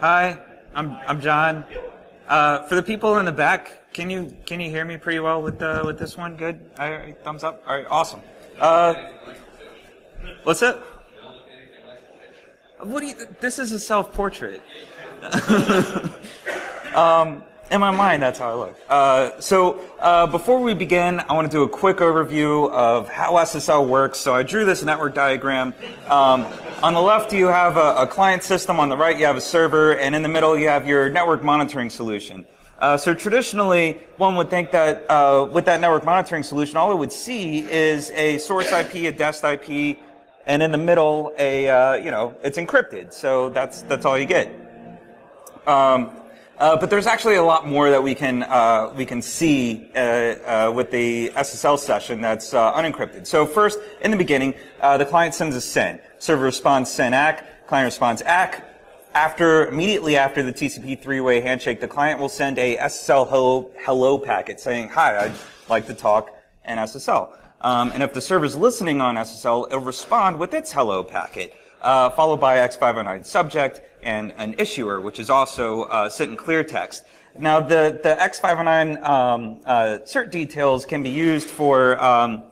Hi, I'm I'm John. Uh, for the people in the back, can you can you hear me pretty well with the with this one? Good. All right, thumbs up. All right, awesome. Uh, what's it? What do you? This is a self portrait. um, in my mind, that's how I look. Uh, so uh, before we begin, I want to do a quick overview of how SSL works. So I drew this network diagram. Um, on the left, you have a, a, client system. On the right, you have a server. And in the middle, you have your network monitoring solution. Uh, so traditionally, one would think that uh, with that network monitoring solution, all it would see is a source IP, a dest IP, and in the middle, a uh, you know, it's encrypted. So that's that's all you get. Um, uh, but there's actually a lot more that we can uh, we can see uh, uh with the SSL session that's uh, unencrypted. So first, in the beginning, uh, the client sends a SYN. Server responds SYN ACK. Client responds ACK. After immediately after the TCP three-way handshake, the client will send a SSL hello, hello packet saying, "Hi, I'd like to talk in SSL." Um, and if the server is listening on SSL, it'll respond with its hello packet, followed by X509 subject and an issuer, which is also uh, sit in clear text. Now, the, the X509 um, uh, cert details can be used for, um,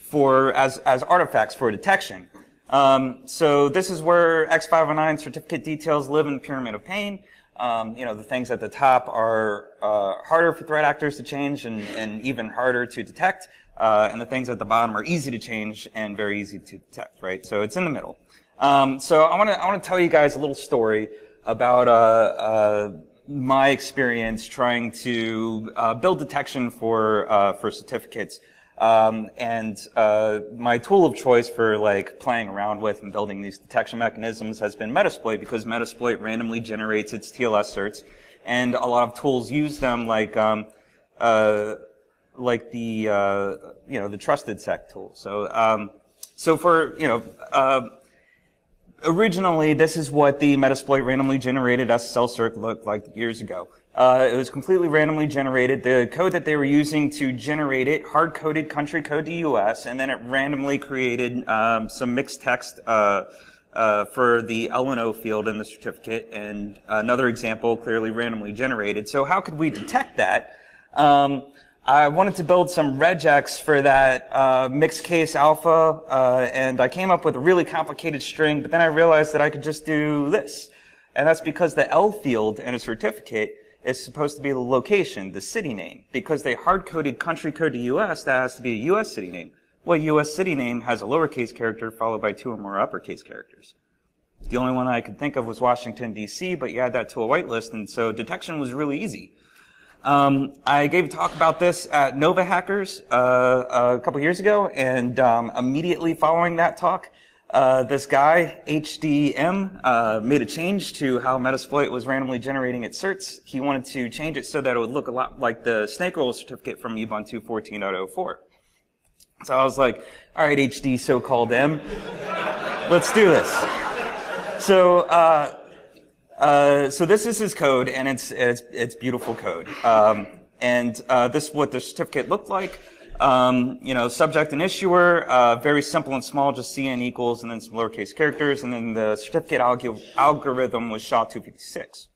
for as, as artifacts for detection. Um, so this is where X509 certificate details live in the pyramid of pain. Um, you know, the things at the top are uh, harder for threat actors to change and, and even harder to detect. Uh, and the things at the bottom are easy to change and very easy to detect, right? So it's in the middle. Um, so I want to I want to tell you guys a little story about uh, uh, my experience trying to uh, build detection for uh, for certificates. Um, and uh, my tool of choice for like playing around with and building these detection mechanisms has been Metasploit because Metasploit randomly generates its TLS certs, and a lot of tools use them like um, uh, like the you know the trusted sec tool. So um, so for you know originally, this is what the Metasploit randomly generated SSL cert looked like years ago. Uh, it was completely randomly generated. The code that they were using to generate it hard-coded country code to US, and then it randomly created um, some mixed text uh, uh, for the LNO field in the certificate, and another example clearly randomly generated. So how could we detect that? Um, I wanted to build some regex for that uh, mixed case alpha, uh, and I came up with a really complicated string, but then I realized that I could just do this. And that's because the L field in a certificate is supposed to be the location, the city name. Because they hard-coded country code to US, that has to be a US city name. Well, US city name has a lowercase character followed by two or more uppercase characters. The only one I could think of was Washington, D.C., but you add that to a whitelist, and so detection was really easy. Um, I gave a talk about this at Nova Hackers uh, a couple years ago, and um, immediately following that talk, uh, this guy, HDM, uh, made a change to how Metasploit was randomly generating its certs. He wanted to change it so that it would look a lot like the snake oil certificate from Ubuntu 14.04. So I was like, all right, HD so-called M, let's do this. So uh, uh, so this is his code, and it's it's, it's beautiful code. Um, and uh, this is what the certificate looked like. Um, you know, subject and issuer, uh, very simple and small, just CN equals, and then some lowercase characters, and then the certificate alg algorithm was SHA-256.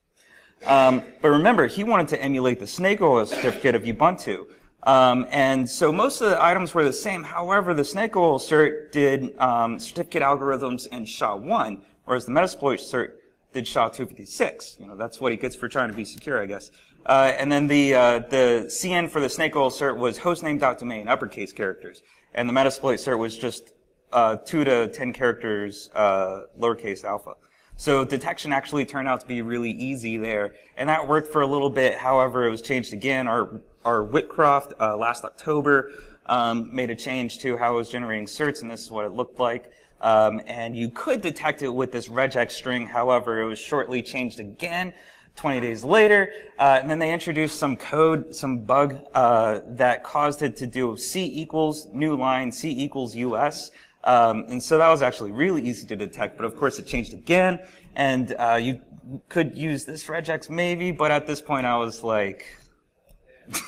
Um, but remember, he wanted to emulate the snake oil certificate of Ubuntu. Um, and so most of the items were the same. However, the snake oil cert did um, certificate algorithms in SHA-1, whereas the Metasploit cert did SHA-256. You know, that's what he gets for trying to be secure, I guess. Uh, and then the uh, the CN for the snake oil cert was hostname.domain, uppercase characters. And the Metasploit cert was just uh, 2 to 10 characters, uh, lowercase alpha. So detection actually turned out to be really easy there. And that worked for a little bit. However, it was changed again. Our, our Whitcroft uh, last October um, made a change to how it was generating certs, and this is what it looked like. Um, and you could detect it with this regex string. However, it was shortly changed again 20 days later. Uh, and then they introduced some code, some bug uh, that caused it to do C equals new line, C equals US. Um, and so that was actually really easy to detect. But of course, it changed again. And uh, you could use this regex maybe, but at this point I was like,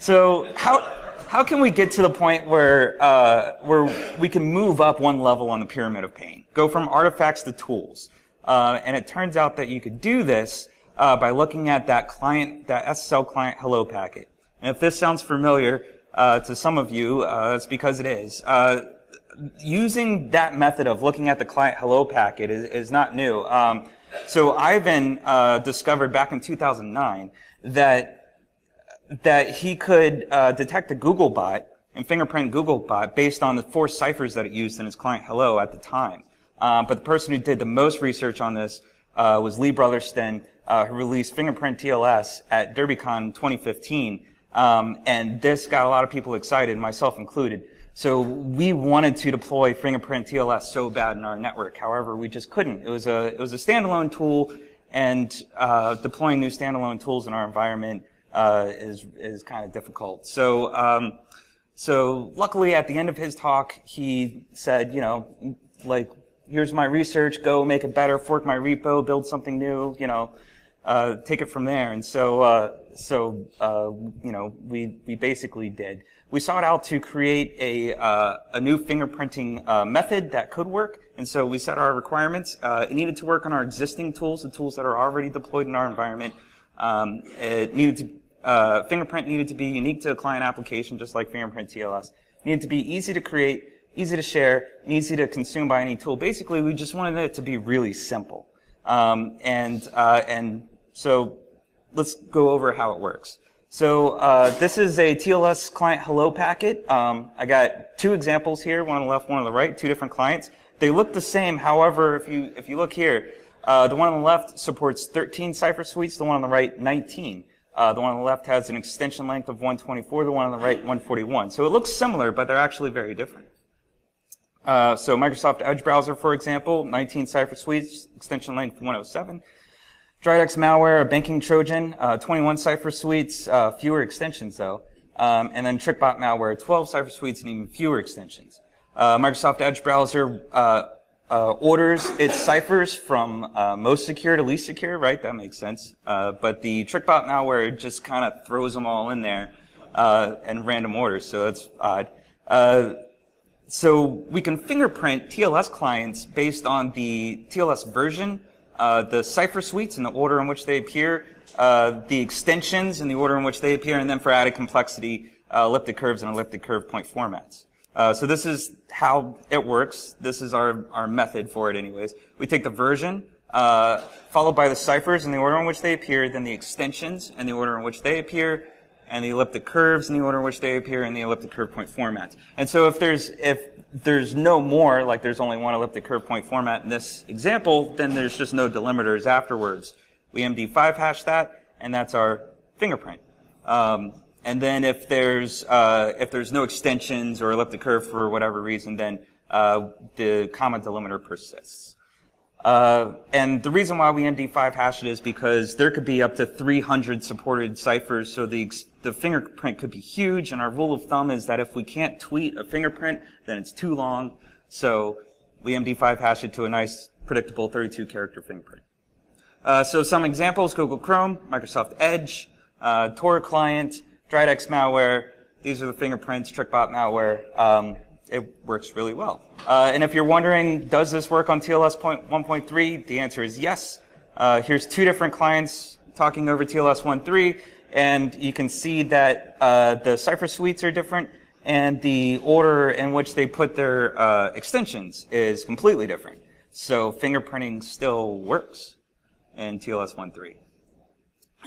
so how, how can we get to the point where uh, where we can move up one level on the pyramid of pain? Go from artifacts to tools. Uh, and it turns out that you could do this uh, by looking at that client, that SSL client hello packet. And if this sounds familiar uh, to some of you, uh, it's because it is. Uh, using that method of looking at the client hello packet is, is not new. Um, so Ivan uh, discovered back in 2009 that that he could uh, detect a Google bot and fingerprint Google bot based on the four ciphers that it used in its client hello at the time. Um, but the person who did the most research on this uh, was Lee Brotherston, uh, who released Fingerprint TLS at DerbyCon 2015. Um, and this got a lot of people excited, myself included. So we wanted to deploy Fingerprint TLS so bad in our network. However, we just couldn't. It was a, it was a standalone tool, and uh, deploying new standalone tools in our environment uh, is, is kind of difficult. So, um, so luckily at the end of his talk, he said, you know, like, here's my research, go make it better, fork my repo, build something new, you know, uh, take it from there. And so, uh, so uh, you know, we, we basically did we sought out to create a, uh, a new fingerprinting uh, method that could work. And so we set our requirements. Uh, it needed to work on our existing tools, the tools that are already deployed in our environment. Um, it needed to, uh, fingerprint needed to be unique to a client application, just like fingerprint TLS. It needed to be easy to create, easy to share, and easy to consume by any tool. Basically, we just wanted it to be really simple. Um, and, uh, and so let's go over how it works. So uh, this is a TLS client hello packet. Um, I got two examples here, one on the left, one on the right, two different clients. They look the same. However, if you if you look here, uh, the one on the left supports 13 cipher suites. The one on the right, 19. Uh, the one on the left has an extension length of 124. The one on the right, 141. So it looks similar, but they're actually very different. Uh, so Microsoft Edge browser, for example, 19 cipher suites, extension length 107. Dridex malware, a banking Trojan, uh, 21 cipher suites, uh, fewer extensions though. Um, and then TrickBot malware, 12 cipher suites and even fewer extensions. Uh, Microsoft Edge browser uh, uh, orders its ciphers from uh, most secure to least secure, right? That makes sense. but the TrickBot malware just kind of throws them all in there in random orders, so that's odd. So we can fingerprint TLS clients based on the TLS version uh, the cipher suites and the order in which they appear, uh, the extensions and the order in which they appear, and then for added complexity, uh, elliptic curves and elliptic curve point formats. Uh, so this is how it works. This is our, our method for it anyways. We take the version, uh, followed by the ciphers and the order in which they appear, then the extensions and the order in which they appear, and the elliptic curves in the order in which they appear in the elliptic curve point formats. And so if there's, if there's no more, like there's only one elliptic curve point format in this example, then there's just no delimiters afterwards. We MD5 hash that, and that's our fingerprint. Um, and then if there's, uh, if there's no extensions or elliptic curve for whatever reason, then uh, the comma delimiter persists. Uh, and the reason why we MD5 hash it is because there could be up to 300 supported ciphers, so the, the fingerprint could be huge, and our rule of thumb is that if we can't tweet a fingerprint, then it's too long, so we MD5 hash it to a nice, predictable 32 character fingerprint. Uh, so some examples, Google Chrome, Microsoft Edge, uh, Tor client, Dridex malware, these are the fingerprints, TrickBot malware. Um, it works really well. Uh, and if you're wondering, does this work on TLS 1.3? The answer is yes. Uh, here's two different clients talking over TLS 1.3, and you can see that uh, the cipher suites are different, and the order in which they put their uh, extensions is completely different. So fingerprinting still works in TLS 1.3.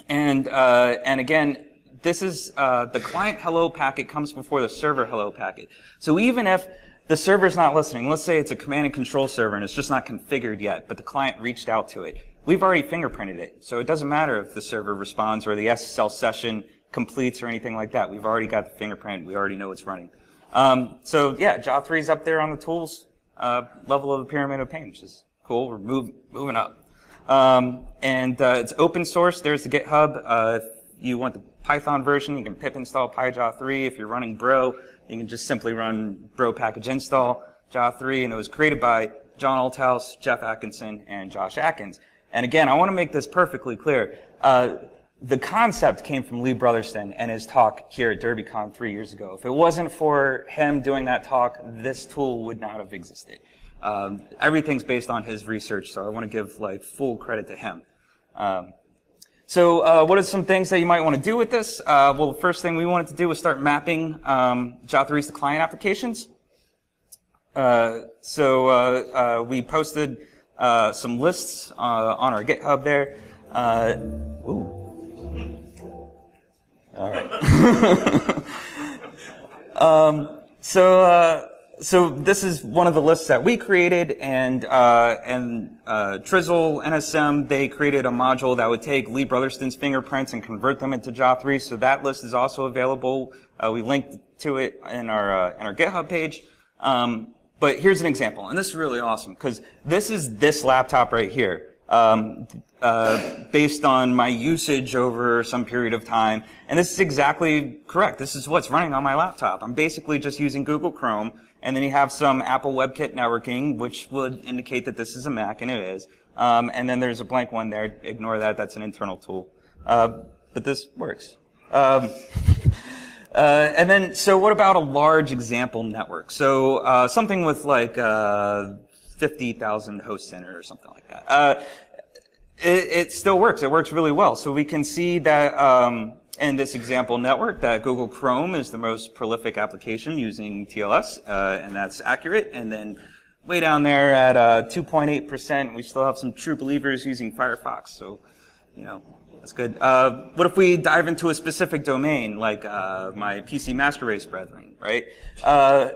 And, uh, and again, this is uh, the client hello packet comes before the server hello packet. So even if the server's not listening, let's say it's a command and control server and it's just not configured yet, but the client reached out to it. We've already fingerprinted it. So it doesn't matter if the server responds or the SSL session completes or anything like that. We've already got the fingerprint. We already know it's running. Um, so yeah, JA3 is up there on the tools uh, level of the pyramid of pain, which is cool. We're move, moving up. Um, and uh, it's open source. There's the GitHub. Uh, if you want the Python version, you can pip install pyJA3. If you're running Bro, you can just simply run Bro package install JA3, and it was created by John Althouse, Jeff Atkinson, and Josh Atkins. And again, I want to make this perfectly clear. Uh, the concept came from Lee Brotherston and his talk here at DerbyCon three years ago. If it wasn't for him doing that talk, this tool would not have existed. Um, everything's based on his research, so I want to give like full credit to him. Um, so uh, what are some things that you might want to do with this? Uh, well, the first thing we wanted to do was start mapping um, JA3s to client applications. Uh, so uh, uh, we posted uh, some lists on our GitHub there. ooh. All right. um, so so this is one of the lists that we created, and uh, and uh, Trisul NSM they created a module that would take Lee Brotherston's fingerprints and convert them into JA3. So that list is also available. Uh, we linked to it in our uh, in our GitHub page. Um, but here's an example, and this is really awesome because this is this laptop right here. Um, uh, based on my usage over some period of time. And this is exactly correct. This is what's running on my laptop. I'm basically just using Google Chrome and then you have some Apple WebKit networking, which would indicate that this is a Mac, and it is. Um, and then there's a blank one there. Ignore that. That's an internal tool. Uh, but this works. Um, uh, and then, so what about a large example network? So uh, something with like uh, 50,000 hosts in it or something like that. Uh, it, it, still works. It works really well. So we can see that um, in this example network that Google Chrome is the most prolific application using TLS, uh, and that's accurate. And then way down there at 2.8%, uh, we still have some true believers using Firefox. So, you know, that's good. Uh, what if we dive into a specific domain, like uh, my PC master race brethren, right? Uh,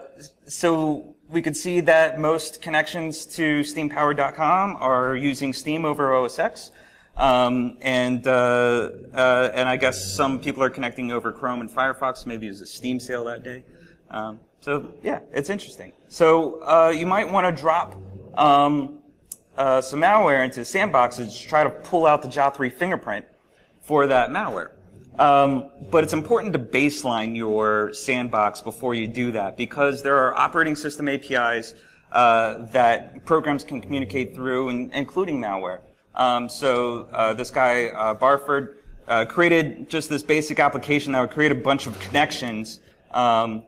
so we could see that most connections to steampowered.com are using Steam over OSX. Um, and uh, uh, and I guess some people are connecting over Chrome and Firefox. Maybe it was a Steam sale that day. Um, so yeah, it's interesting. So uh, you might want to drop um, uh, some malware into sandboxes to try to pull out the JA3 fingerprint for that malware. Um, but it's important to baseline your sandbox before you do that because there are operating system APIs uh, that programs can communicate through, including malware. Um, so uh, this guy, uh, Barford, uh, created just this basic application that would create a bunch of connections um,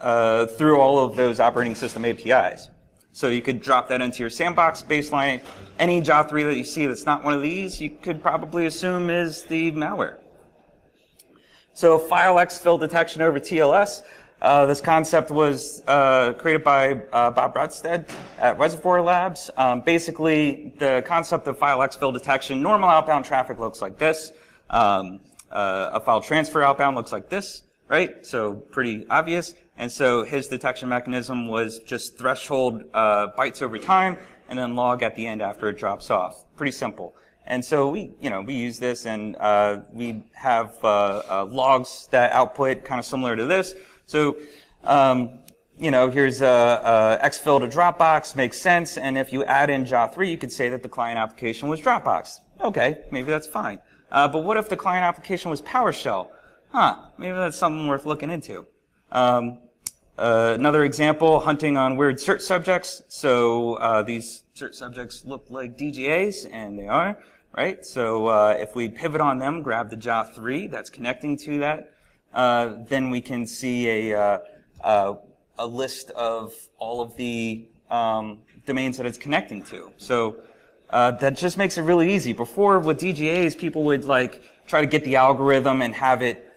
uh, through all of those operating system APIs. So you could drop that into your sandbox baseline. Any JA3 that you see that's not one of these, you could probably assume is the malware. So file exfil detection over TLS. Uh, this concept was uh, created by uh, Bob Rotsted at Reservoir Labs. Um, basically, the concept of file exfil detection, normal outbound traffic looks like this. Um, uh, a file transfer outbound looks like this, right? So pretty obvious. And so his detection mechanism was just threshold uh, bytes over time and then log at the end after it drops off. Pretty simple. And so we, you know, we use this and uh, we have logs that output kind of similar to this. So, um, you know, here's a, a exfil to Dropbox, makes sense. And if you add in JA3, you could say that the client application was Dropbox. Okay, maybe that's fine. Uh, but what if the client application was PowerShell? Huh, maybe that's something worth looking into. Um, uh, another example, hunting on weird cert subjects. So uh, these cert subjects look like DGAs, and they are, right? So uh, if we pivot on them, grab the JA3 that's connecting to that uh, then we can see a, uh, a list of all of the um, domains that it's connecting to. So that just makes it really easy. Before with DGAs, people would like try to get the algorithm and have it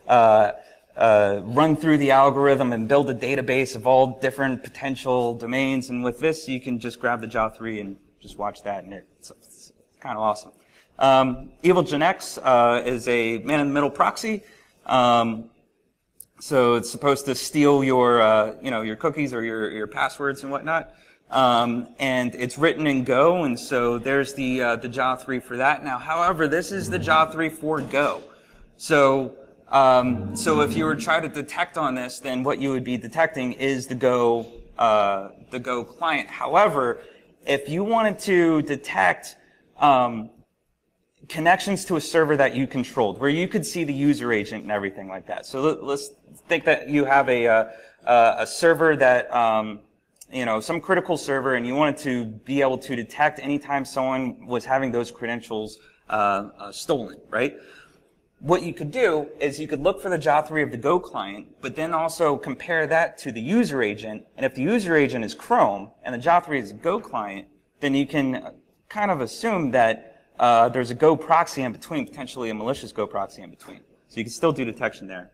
uh, run through the algorithm and build a database of all different potential domains. And with this, you can just grab the JA3 and just watch that, and it's, it's kind of awesome. Um, Evilginx uh, is a man-in-the-middle proxy. Um, so it's supposed to steal your, uh, you know, your cookies or your, your passwords and whatnot. Um, and it's written in Go, and so there's the uh, the JA3 for that. Now, however, this is the JA3 for Go. So um, so if you were trying to detect on this, then what you would be detecting is the Go uh, the Go client. However, if you wanted to detect um, connections to a server that you controlled, where you could see the user agent and everything like that. So let's think that you have a, uh, a server that, um, you know, some critical server, and you wanted to be able to detect anytime someone was having those credentials uh, uh, stolen, right? What you could do is you could look for the JA3 of the Go client, but then also compare that to the user agent. And if the user agent is Chrome and the JA3 is a Go client, then you can kind of assume that uh, there's a Go proxy in between, potentially a malicious Go proxy in between. So you can still do detection there.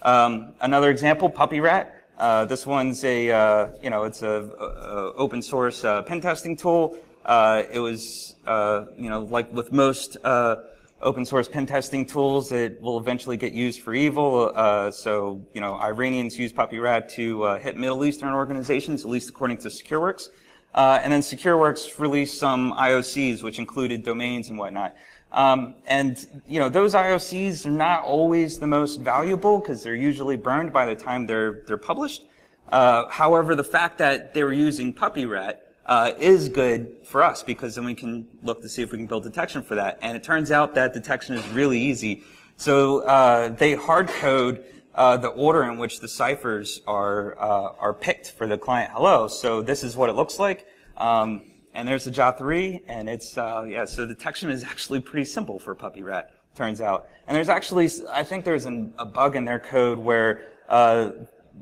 Um, another example, Pupy RAT. Uh, this one's a, uh, you know, it's a, a open source uh, pen testing tool. Uh, it was, uh, you know, like with most uh, open source pen testing tools, that will eventually get used for evil. so, you know, Iranians use Pupy RAT to hit Middle Eastern organizations, at least according to SecureWorks. and then SecureWorks released some IOCs, which included domains and whatnot. Um, and you know those IOCs are not always the most valuable because they're usually burned by the time they're they're published. Uh, however, the fact that they were using Pupy RAT uh, is good for us because then we can look to see if we can build detection for that. And it turns out that detection is really easy. So uh, they hard code uh, the order in which the ciphers are uh, are picked for the client hello. So this is what it looks like. Um, and there's the JA3, and it's, uh, yeah, so detection is actually pretty simple for Pupy RAT, turns out. And there's actually, I think there's an, a bug in their code where uh,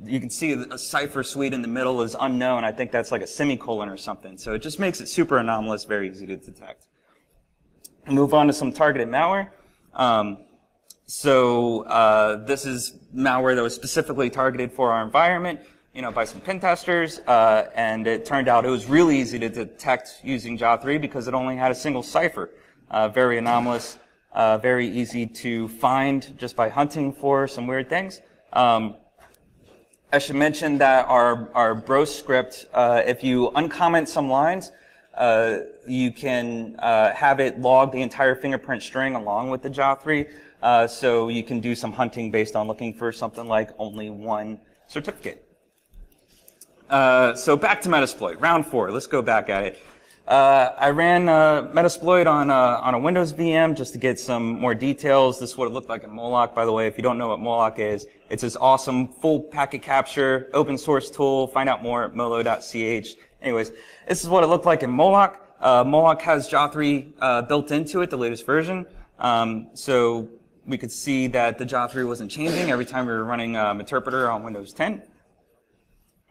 you can see a cipher suite in the middle is unknown. I think that's like a semicolon or something. So it just makes it super anomalous, very easy to detect. Move on to some targeted malware. Um, so uh, this is malware that was specifically targeted for our environment you know, by some pen testers, uh, and it turned out it was really easy to detect using JA3 because it only had a single cipher. Uh, very anomalous, uh, very easy to find just by hunting for some weird things. Um, I should mention that our, our bros script, uh, if you uncomment some lines, uh, you can uh, have it log the entire fingerprint string along with the JA3, so you can do some hunting based on looking for something like only one certificate. Uh, so back to Metasploit, round four. Let's go back at it. Uh, I ran uh, Metasploit on a, on a Windows VM just to get some more details. This is what it looked like in Moloch, by the way. If you don't know what Moloch is, it's this awesome full packet capture, open source tool. Find out more at molo.ch. Anyways, this is what it looked like in Moloch. Uh, Moloch has JA3 uh, built into it, the latest version. Um, so we could see that the JA3 wasn't changing every time we were running um, Meterpreter on Windows 10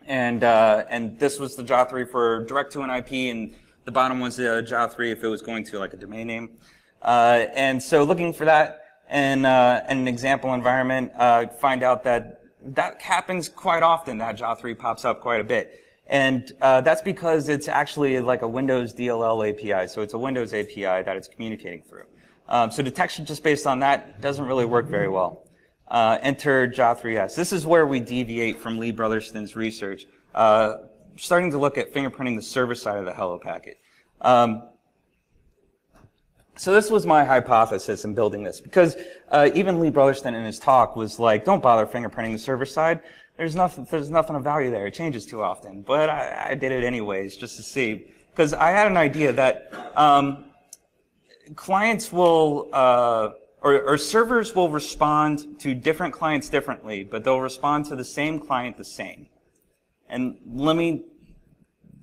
and uh, and this was the JA3 for direct to an IP, and the bottom was the JA3 if it was going to like a domain name. Uh, and so looking for that in, uh, an example environment, uh, find out that that happens quite often. That JA3 pops up quite a bit. And uh, that's because it's actually like a Windows DLL API. So it's a Windows API that it's communicating through. Um, so detection just based on that doesn't really work very well uh, enter JA3S. This is where we deviate from Lee Brotherston's research, uh, starting to look at fingerprinting the server side of the Hello packet. Um, so this was my hypothesis in building this, because uh, even Lee Brotherston in his talk was like, don't bother fingerprinting the server side. There's nothing, there's nothing of value there. It changes too often. But I, I did it anyways, just to see. Because I had an idea that um, clients will uh, or, or, servers will respond to different clients differently, but they'll respond to the same client the same. And let me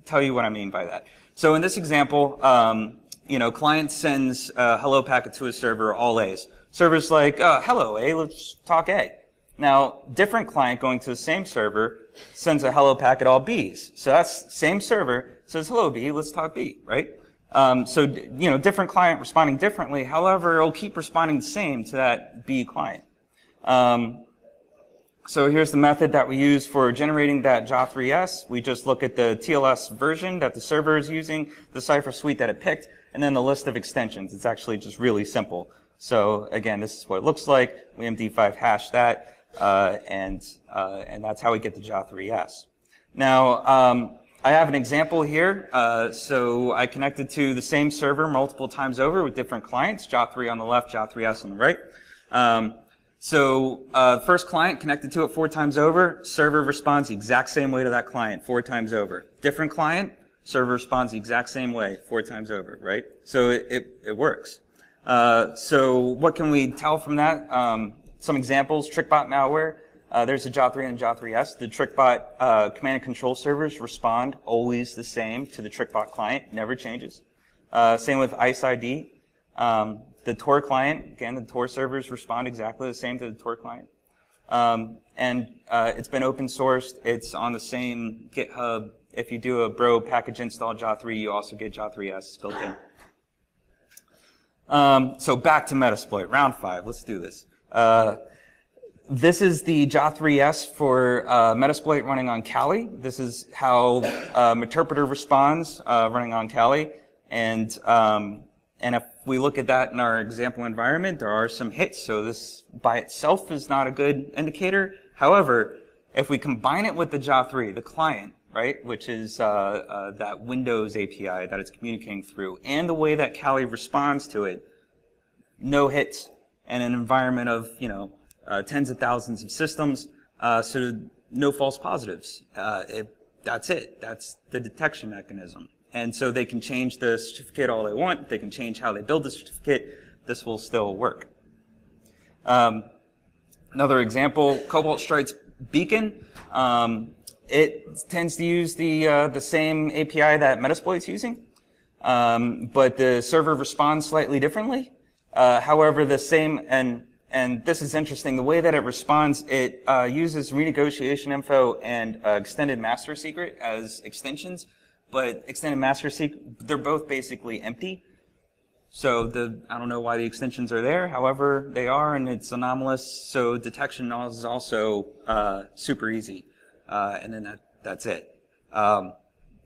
tell you what I mean by that. So in this example, um, you know, client sends a hello packet to a server, all A's. Server's like, oh, hello A, let's talk A. Now, different client going to the same server sends a hello packet, all B's. So that's same server says, hello B, let's talk B, right? Um, so, you know, different client responding differently. However, it'll keep responding the same to that B client. Um, so here's the method that we use for generating that JA3S. We just look at the TLS version that the server is using, the cipher suite that it picked, and then the list of extensions. It's actually just really simple. So again, this is what it looks like. We MD5 hash that, uh, and, uh, and that's how we get the JA3S. Now, um, I have an example here. Uh, so I connected to the same server multiple times over with different clients, JA3 on the left, JA3S on the right. Um, so uh, first client connected to it four times over, server responds the exact same way to that client four times over. Different client, server responds the exact same way four times over, right? So it, it, it works. Uh, so what can we tell from that? Um, some examples, TrickBot malware. Uh, there's a JA3 and JA3S. The TrickBot uh, command and control servers respond always the same to the TrickBot client, never changes. Uh, same with IcedID. Um, the Tor client, again, the Tor servers respond exactly the same to the Tor client. Um, and uh, it's been open sourced. It's on the same GitHub. If you do a bro package install JA3, you also get JA3S built in. Um, so back to Metasploit, round five. Let's do this. Uh, this is the JA3S for uh, Metasploit running on Kali. This is how um, Meterpreter responds uh, running on Kali. And, um, and if we look at that in our example environment, there are some hits. So this by itself is not a good indicator. However, if we combine it with the JA3, the client, right, which is uh, uh, that Windows API that it's communicating through, and the way that Kali responds to it, no hits in an environment of, you know, uh, tens of thousands of systems, uh, so no false positives. Uh, it, that's it. That's the detection mechanism. And so they can change the certificate all they want. They can change how they build the certificate. This will still work. Um, another example, Cobalt Strike's Beacon. Um, it tends to use the, uh, the same API that Metasploit's using, um, but the server responds slightly differently. Uh, however, the same, and, and this is interesting, the way that it responds, it uh, uses renegotiation info and uh, extended master secret as extensions, but extended master secret, they're both basically empty. So the I don't know why the extensions are there. However, they are, and it's anomalous. So detection is also uh, super easy, uh, and then that that's it. Um,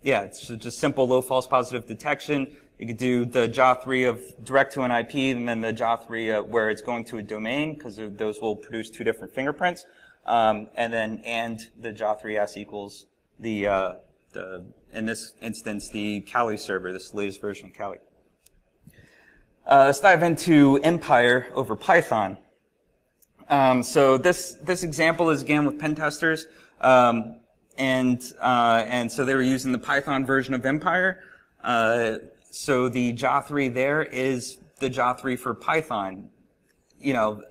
yeah, it's just simple low false positive detection. You could do the JA3 of direct to an IP, and then the JA3 uh, where it's going to a domain, because those will produce two different fingerprints. Um, and then and the JA3S equals the uh, the in this instance the Kali server, this latest version of Kali. Uh, let's dive into Empire over Python. Um, so this this example is again with pen testers, um, and uh, and so they were using the Python version of Empire. Uh, so the JA3 there is the JA3 for Python. You know,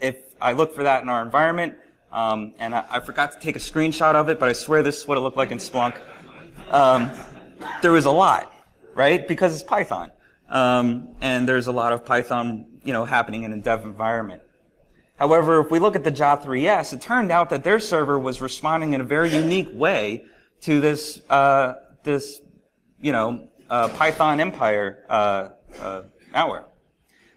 if I look for that in our environment, um, and I, I, forgot to take a screenshot of it, but I swear this is what it looked like in Splunk. Um, there was a lot, right? Because it's Python. Um, and there's a lot of Python, you know, happening in a dev environment. However, if we look at the JA3S, it turned out that their server was responding in a very unique way to this, uh, this, you know, uh, Python Empire uh, uh.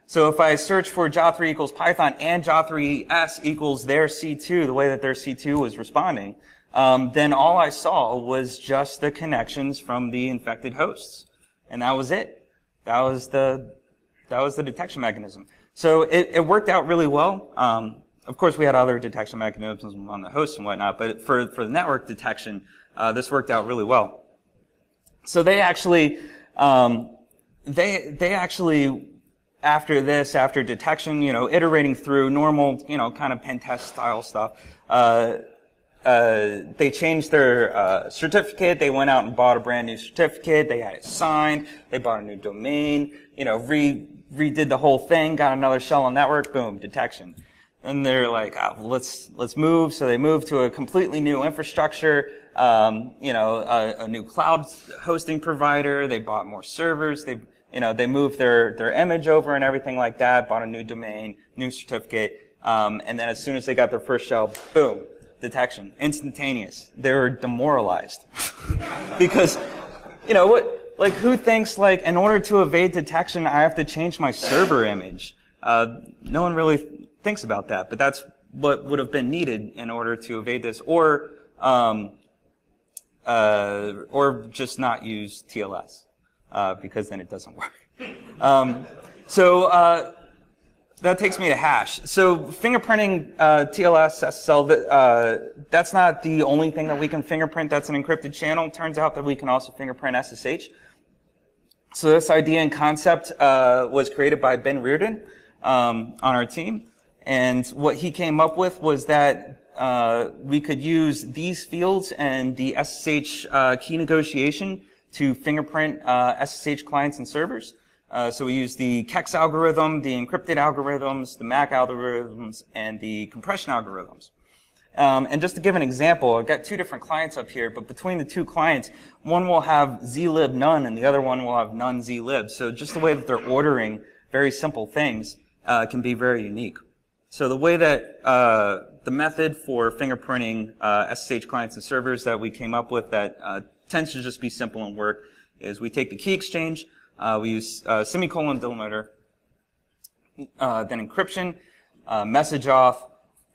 So if I search for JA3 equals Python and JA3S equals their C2, the way that their C2 was responding, um, then all I saw was just the connections from the infected hosts. And that was it. That was the, that was the detection mechanism. So it, it worked out really well. Um, of course, we had other detection mechanisms on the host and whatnot, but for, for the network detection, uh, this worked out really well. So they actually, um, they, they actually, after this, after detection, you know, iterating through normal, you know, kind of pen test style stuff, uh, uh, they changed their uh, certificate. They went out and bought a brand new certificate. They had it signed. They bought a new domain. You know, re redid the whole thing. Got another shell on network. Boom, detection. And they're like, oh, let's let's move. So they moved to a completely new infrastructure. Um, you know, a, a, new cloud hosting provider. They bought more servers. They you know they moved their their image over and everything like that. Bought a new domain, new certificate. Um, and then as soon as they got their first shell, boom, detection, instantaneous. They were demoralized because, you know, what, like who thinks like in order to evade detection, I have to change my server image? Uh, no one really thinks about that, but that's what would have been needed in order to evade this, or um, uh, or just not use TLS uh, because then it doesn't work. Um, so uh, that takes me to HASSH. So fingerprinting uh, TLS SSL, uh, that's not the only thing that we can fingerprint that's an encrypted channel. Turns out that we can also fingerprint SSH. So this idea and concept uh, was created by Ben Reardon um, on our team. And what he came up with was that uh, we could use these fields and the SSH uh, key negotiation to fingerprint SSH uh, clients and servers. Uh, so we use the KEX algorithm, the encrypted algorithms, the MAC algorithms, and the compression algorithms. Um, and just to give an example, I've got two different clients up here, but between the two clients, one will have zlib none and the other one will have none zlib. So just the way that they're ordering very simple things uh, can be very unique. So the way that uh, the method for fingerprinting uh, SSH clients and servers that we came up with that uh, tends to just be simple and work is we take the key exchange, we use uh, semicolon delimiter, uh, then encryption, message auth,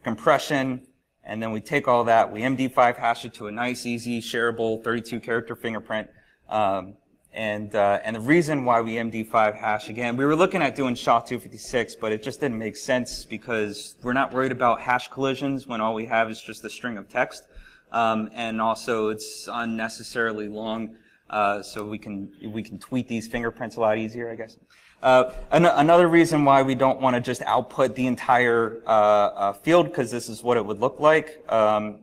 compression, and then we take all that, we MD5 hash it to a nice, easy, shareable 32 character fingerprint. Um, and, uh, and the reason why we MD5 hash, again, we were looking at doing SHA-256, but it just didn't make sense because we're not worried about hash collisions when all we have is just a string of text. Um, and also it's unnecessarily long, uh, so we can, we can tweet these fingerprints a lot easier, I guess. Uh, an another reason why we don't want to just output the entire uh, uh field, because this is what it would look like um,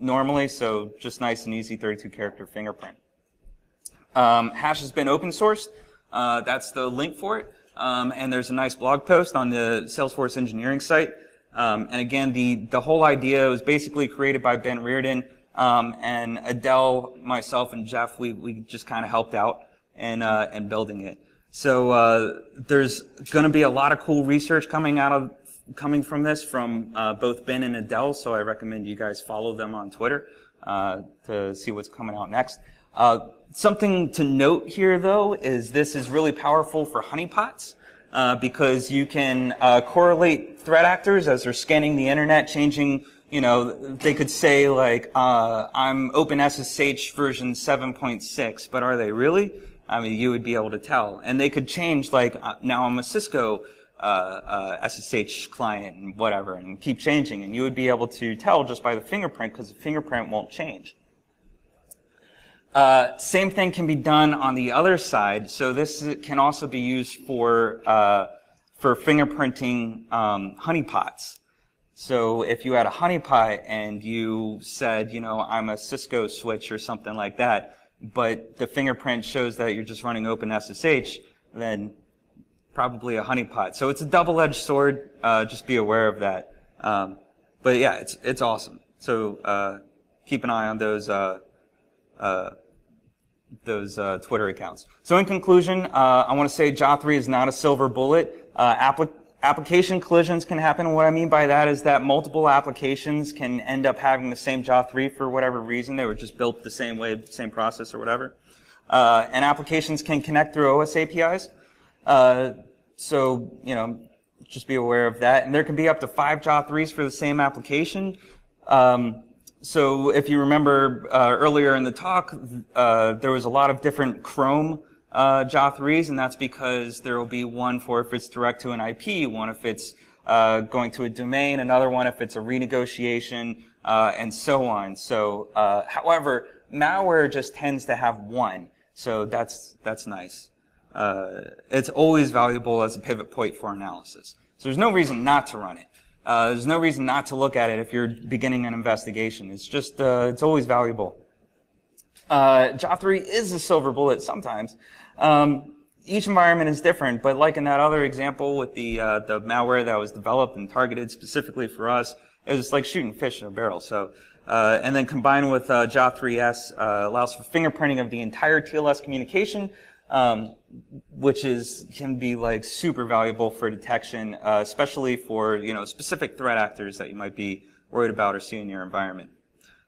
normally, so just nice and easy 32 character fingerprint. Um, HASSH has been open sourced. Uh, that's the link for it. Um, and there's a nice blog post on the Salesforce engineering site. Um, and again, the, the whole idea was basically created by Ben Reardon. Um, and Adel, myself, and Jeff, we, we just kind of helped out in, uh, in building it. So uh, there's going to be a lot of cool research coming out of coming from this from uh, both Ben and Adel. So I recommend you guys follow them on Twitter uh, to see what's coming out next. Uh, something to note here, though, is this is really powerful for honeypots uh, because you can uh, correlate threat actors as they're scanning the internet, changing. You know, they could say like, uh, "I'm OpenSSH version 7.6," but are they really? I mean, you would be able to tell, and they could change like, uh, "Now I'm a Cisco." Uh, uh, SSH client and whatever, and keep changing, and you would be able to tell just by the fingerprint because the fingerprint won't change. Uh, same thing can be done on the other side. So this can also be used for, uh, for fingerprinting um, honeypots. So if you had a honeypot and you said, you know, I'm a Cisco switch or something like that, but the fingerprint shows that you're just running OpenSSH, then probably a honeypot. So it's a double-edged sword. Uh, just be aware of that. Um, but yeah, it's it's awesome. So uh, keep an eye on those uh, uh those uh, Twitter accounts. So in conclusion, uh, I want to say JA3 is not a silver bullet. Application collisions can happen. What I mean by that is that multiple applications can end up having the same JA3 for whatever reason. They were just built the same way, same process or whatever. Uh, and applications can connect through OS APIs. Uh, so, you know, just be aware of that. And there can be up to five JA3s for the same application. Um, so if you remember uh, earlier in the talk, uh, there was a lot of different Chrome uh, JA3s, and that's because there will be one for if it's direct to an IP, one if it's uh, going to a domain, another one if it's a renegotiation, uh, and so on. So, uh, however, malware just tends to have one, so that's that's nice. Uh, it's always valuable as a pivot point for analysis. So there's no reason not to run it. Uh, there's no reason not to look at it if you're beginning an investigation. It's just, uh, it's always valuable. Uh, JA3 is a silver bullet sometimes. Um, each environment is different, but like in that other example with the, uh, the malware that was developed and targeted specifically for us, it was like shooting fish in a barrel. So, uh, and then combined with uh, JA3S uh, allows for fingerprinting of the entire TLS communication, um, which is can be like super valuable for detection, uh, especially for you know specific threat actors that you might be worried about or see in your environment.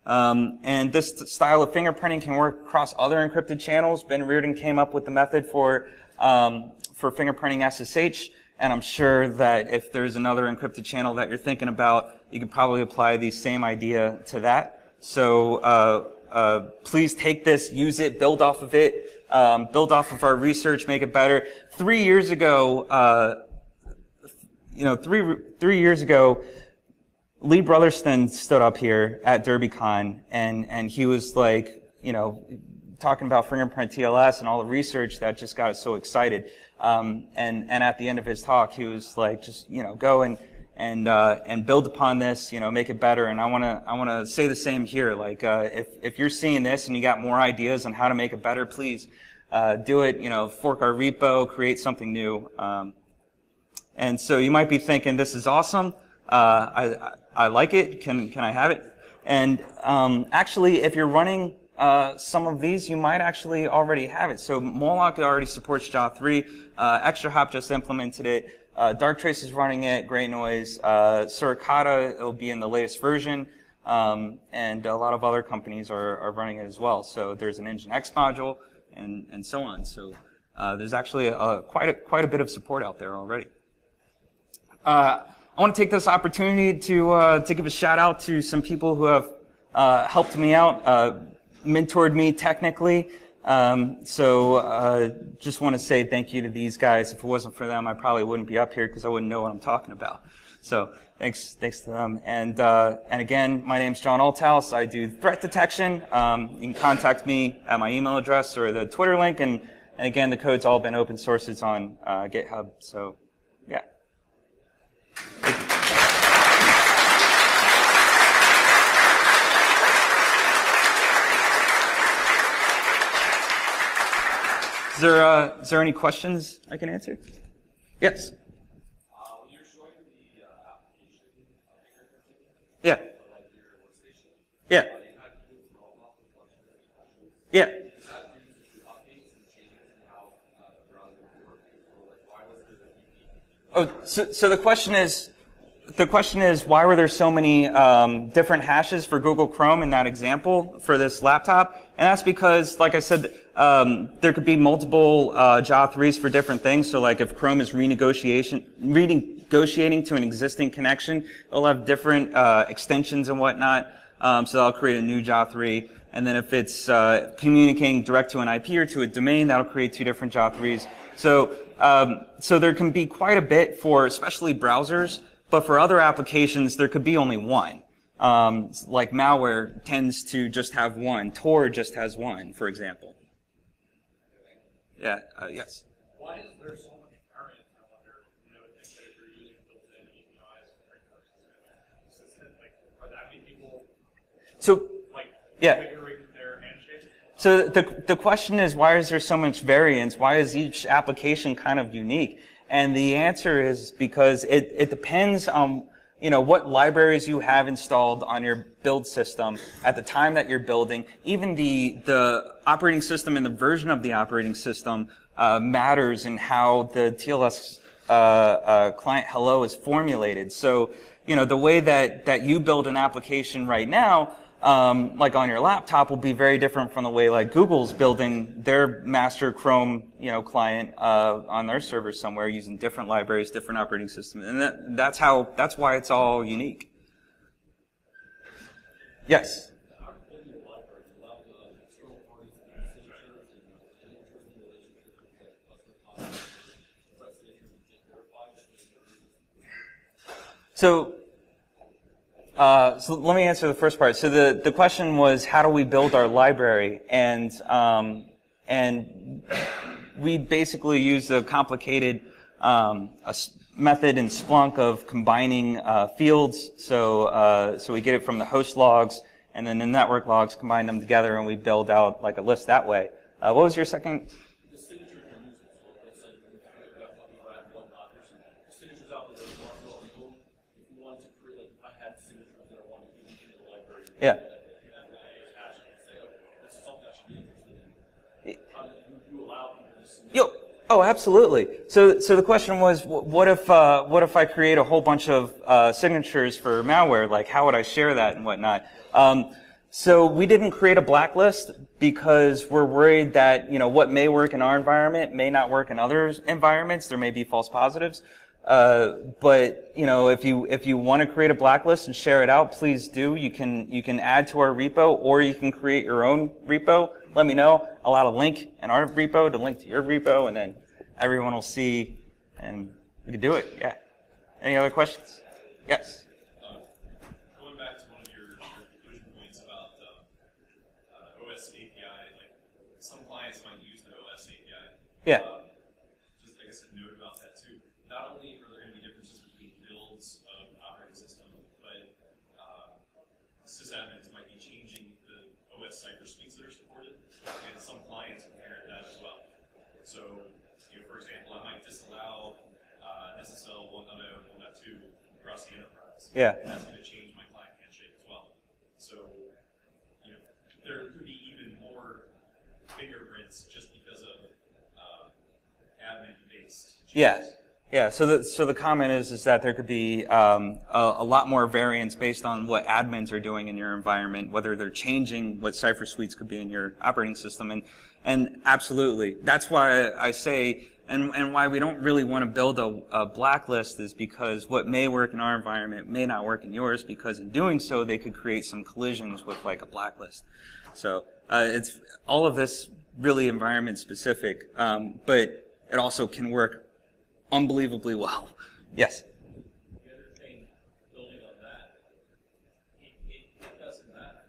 Um, and this style of fingerprinting can work across other encrypted channels. Ben Reardon came up with the method for um, for fingerprinting SSH, and I'm sure that if there's another encrypted channel that you're thinking about, you could probably apply the same idea to that. So uh, uh, please take this, use it, build off of it um, build off of our research, make it better. Three years ago, uh, you know, three three years ago, Lee Brotherston stood up here at DerbyCon, and and he was like, you know, talking about fingerprint TLS and all the research that just got us so excited. Um, and and at the end of his talk, he was like, just you know, go and and uh, and build upon this, you know, make it better. And I want to I want to say the same here. Like uh, if if you're seeing this and you got more ideas on how to make it better, please uh, do it. You know, fork our repo, create something new. Um, and so you might be thinking, this is awesome. Uh, I, I like it. Can can I have it? And um, actually, if you're running uh, some of these, you might actually already have it. So Moloch already supports JA3. Uh, ExtraHop just implemented it. Uh, Darktrace is running it, GreyNoise. Uh, Suricata, it'll be in the latest version. Um, and a lot of other companies are, are running it as well. So there's an Nginx module and, and so on. So uh, there's actually a, quite, a, quite a bit of support out there already. Uh, I want to take this opportunity to, uh, to give a shout out to some people who have uh, helped me out, uh, mentored me technically. Um, so uh, just want to say thank you to these guys. If it wasn't for them, I probably wouldn't be up here because I wouldn't know what I'm talking about. So thanks, thanks to them. And uh, and again, my name's John Althouse. I do threat detection. Um, you can contact me at my email address or the Twitter link. And and again, the code's all been open sources on uh, GitHub. So yeah. Is there, uh, is there any questions I can answer? Yes. Yeah. Yeah. Yeah. Oh, so, so the question is, the question is, why were there so many um, different hashes for Google Chrome in that example for this laptop? And that's because, like I said, um, there could be multiple uh, JA3s for different things. So like if Chrome is renegotiation, renegotiating to an existing connection, it'll have different uh, extensions and whatnot. Um, so that'll create a new JA3. And then if it's uh, communicating direct to an IP or to a domain, that'll create two different JA3s. So, um, so there can be quite a bit for especially browsers, but for other applications, there could be only one. Um, like malware tends to just have one. Tor just has one, for example. Yeah, uh, yes. Why is there so much I wonder, you know, you're using built-in APIs and? Like, are that many people, So, like, Yeah. So the, the question is, why is there so much variance? Why is each application kind of unique? And the answer is because it, it depends on, you know, what libraries you have installed on your build system at the time that you're building. Even the, the operating system and the version of the operating system uh, matters in how the TLS uh, uh, client hello is formulated. So, you know, the way that, that you build an application right now, um, like on your laptop, will be very different from the way like Google's building their master Chrome, you know, client uh, on their server somewhere using different libraries, different operating systems, and that, that's how that's why it's all unique. Yes. So, uh, so let me answer the first part. So the, the question was, how do we build our library? And, um, and we basically use a complicated um, a method in Splunk of combining uh, fields. So, uh, so we get it from the host logs and then the network logs, combine them together, and we build out like a list that way. Uh, what was your second? The signatures are used, so let's say you have a couple of one dollars, signatures out there, you want to go legal. If you want to create, like, if I had signatures that I wanted to use in the library. Yeah. And then I just hash it and say, okay, this is something I should be interested in. How do you, you allow people to submit? Yo, oh, absolutely. So, so the question was, what if, uh, what if I create a whole bunch of uh, signatures for malware? Like, how would I share that and whatnot? Um, so we didn't create a blacklist because we're worried that you know what may work in our environment may not work in other environments. There may be false positives. Uh, but you know, if you if you want to create a blacklist and share it out, please do. You can you can add to our repo, or you can create your own repo. Let me know. I'll add a link in our repo to link to your repo, and then everyone will see, and we can do it. Yeah. Any other questions? Yes. Going back across the enterprise. Yeah. And that's going to change my client handshake as well. So, you know, there could be even more fingerprints just because of uh, admin-based. Yeah. Yeah, so the, so the comment is, is that there could be um, a, a, lot more variance based on what admins are doing in your environment, whether they're changing what Cipher Suites could be in your operating system. And, and absolutely, that's why I say and, and why we don't really want to build a, a blacklist is because what may work in our environment may not work in yours because in doing so they could create some collisions with like a blacklist. So uh, it's all of this really environment specific, um, but it also can work unbelievably well. Yes. The other thing, building on that, it, it, it doesn't matter.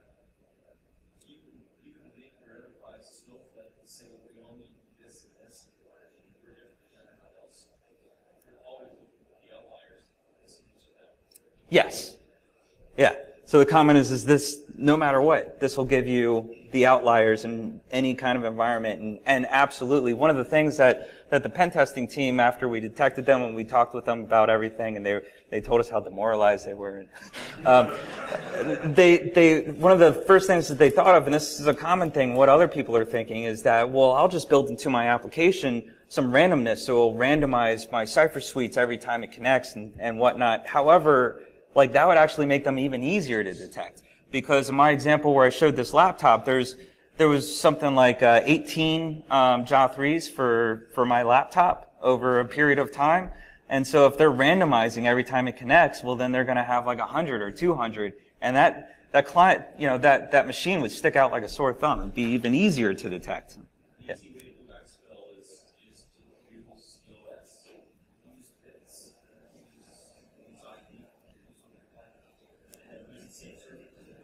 You can, you can make your enterprise snowflake and say, we only need this and this, and we're different than everybody else. You're always looking at the outliers, this and this or that. Yes. Yeah. So the comment is, is this, no matter what, this will give you the outliers in any kind of environment. And, and absolutely, one of the things that, that the pen testing team, after we detected them and we talked with them about everything, and they, they told us how demoralized they were. Um, they, they, one of the first things that they thought of, and this is a common thing, what other people are thinking is that, well, I'll just build into my application some randomness, so it'll randomize my cipher suites every time it connects and, and whatnot. However, like that would actually make them even easier to detect. Because in my example where I showed this laptop, there's there was something like uh, 18 um, JA3s for for my laptop over a period of time. And so if they're randomizing every time it connects, well then they're going to have like 100 or 200, and that that client, you know, that that machine would stick out like a sore thumb. It'd be even easier to detect. The easy way to do that spell is, is to use OS, use bits, use, use IP, use something like that. And use the same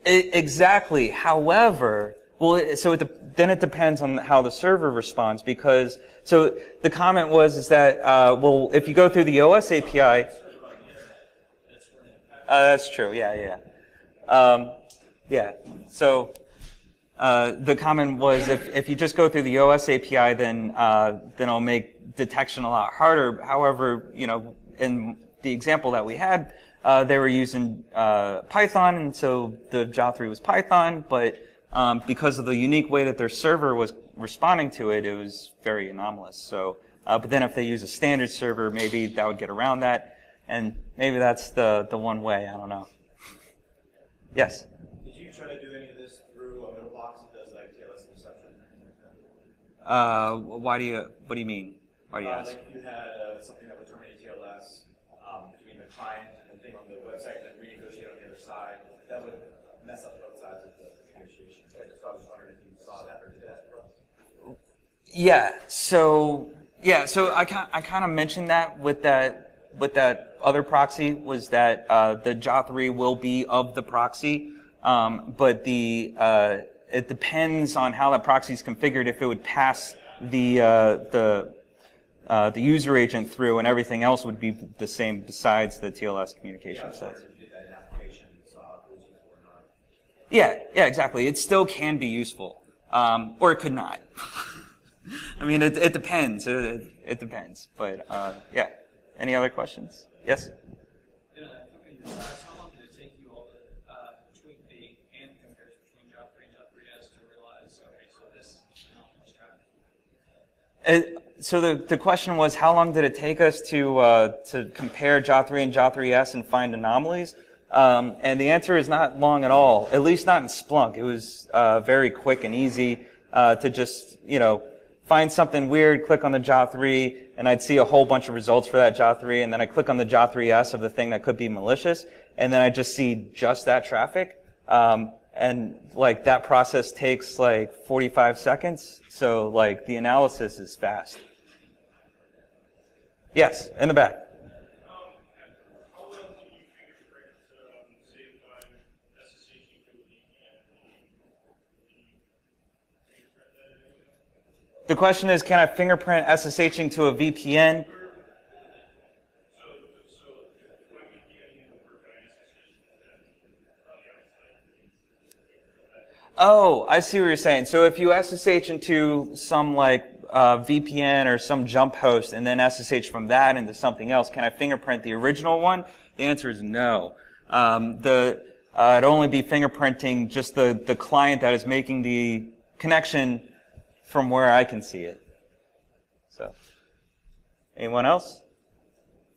E- Exactly. However, well, it- so it, then it depends on how the server responds because, so the comment was is that, uh, well, if you go through the OS API, uh, that's true. Yeah, yeah. Um, yeah. So, uh, the comment was if, if you just go through the OS API, then, uh, then it'll make detection a lot harder. However, you know, in the example that we had, uh, they were using uh, Python, and so the JA3 was Python, but um, because of the unique way that their server was responding to it, it was very anomalous. So, uh, but then if they use a standard server, maybe that would get around that, and maybe that's the, the one way, I don't know. Yes? Did you try to do any of this through a middle box that does like TLS interception? Uh, why do you, what do you mean? Why do you Uh, ask? Like you had uh, something that would terminate TLS um, between the client and the thing on the website and renegotiate on the other side, that would mess up both sides of the negotiation. So I was wondering if you saw that or did that. Yeah. So yeah. So I kind I kind of mentioned that with that with that other proxy was that uh, the JA3 will be of the proxy, um, but the uh, it depends on how that proxy is configured if it would pass the uh, the uh, the user agent through and everything else would be the same besides the TLS communication sets. If you did that in application and saw if it was useful or not. Yeah, yeah, exactly. It still can be useful, um, or it could not. I mean, it, it depends. It, it depends. But uh, yeah. Any other questions? Yes. And I think in your class, how long did it so the, the question was, how long did it take us to uh, to compare JA3 and JA3S and find anomalies? Um, and the answer is not long at all. At least not in Splunk. It was uh, very quick and easy uh, to just you know find something weird, click on the JA3, and I'd see a whole bunch of results for that JA3, and then I click on the JA3S of the thing that could be malicious, and then I just see just that traffic. Um, and like that process takes like 45 seconds, so like the analysis is fast. Yes, in the back. The question is, can I fingerprint SSHing to a VPN? Oh, I see what you're saying. So if you SSH into some like uh, VPN or some jump host and then SSH from that into something else, can I fingerprint the original one? The answer is no. Um, the uh, it'd only be fingerprinting just the, the client that is making the connection from where I can see it. So, Anyone else?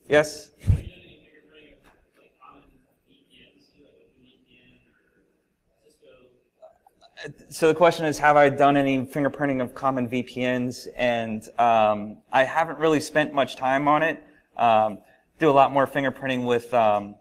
Yes? Have you done any fingerprinting of like common VPNs, you know, like VPN or Cisco? So the question is, have I done any fingerprinting of common VPNs? And um, I haven't really spent much time on it. Um, do a lot more fingerprinting with um,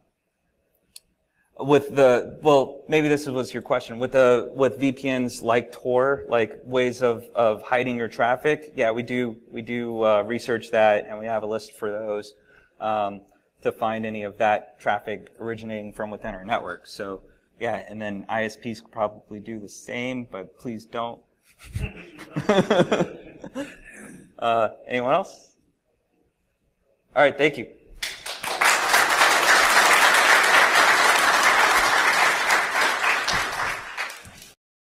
with the well, maybe this was your question with the with VPNs like Tor, like ways of of hiding your traffic. Yeah, we do we do uh, research that, and we have a list for those um, to find any of that traffic originating from within our network. So yeah, and then ISPs could probably do the same, but please don't. uh, anyone else? All right, thank you.